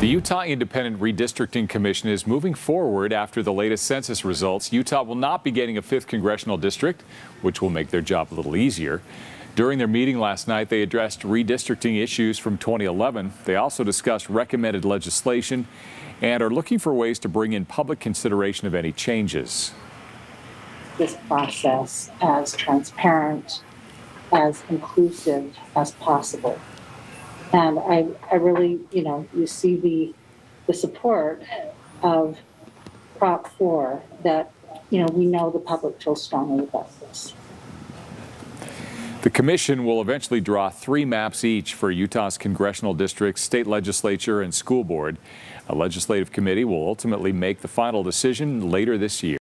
The Utah Independent Redistricting Commission is moving forward after the latest census results. Utah will not be getting a fifth congressional district, which will make their job a little easier. During their meeting last night, they addressed redistricting issues from 2011. They also discussed recommended legislation and are looking for ways to bring in public consideration of any changes. This process as transparent, as inclusive as possible. And I, I really, you know, you see the, the support of Prop 4 that, you know, we know the public feels strongly about this. The commission will eventually draw three maps each for Utah's congressional districts, state legislature, and school board. A legislative committee will ultimately make the final decision later this year.